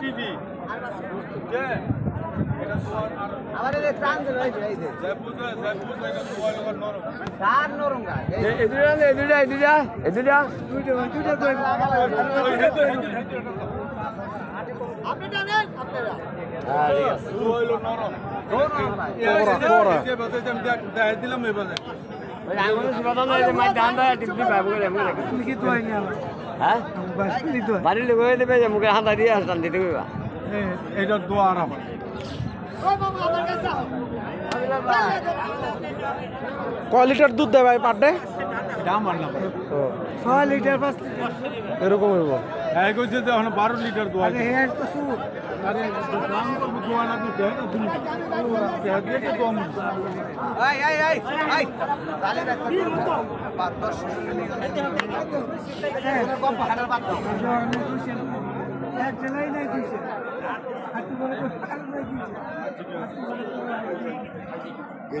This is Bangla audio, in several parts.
টিভি আপনি জানেন আপনারা। দিলাম হয় বাড়ির লোক হয়ে যে মুখে হাতা দিয়ে হাসান দিতে কইবা কয় লিটার দুধ দেয় ভাই পার ডে এটা আমার না। ছয় লিটার পাঁচ লিটার। এরকম হইব। হ্যাঁ কইছে যে এখন বারো লিটার দোয়া আরে হেয়ার তো সুর। আরে দাম তো দোয়া না দিতে হয় না তুমি? পেঁয়াজ দিয়ে তো দম এই এই এই এই। তাহলে একটা বাদ দশ। কম হাজার বাদ এক জেলাই নাই দিছে হাঁটু করে আর নাই দিছে এই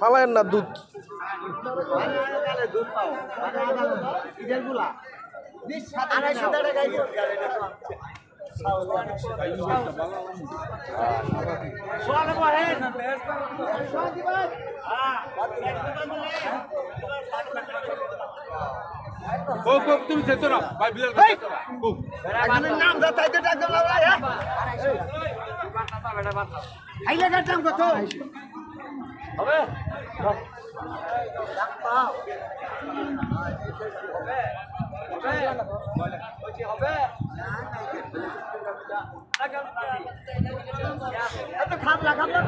ফালায়েন না দুধ আড়াইশো টাকা তুমি যেতো না ভাই বিলাল একজনের নাম দাও তাই তো একদম লাউলা হ্যাঁ? আইলে কাটলাম কত? হবে? খাপ লাগাম না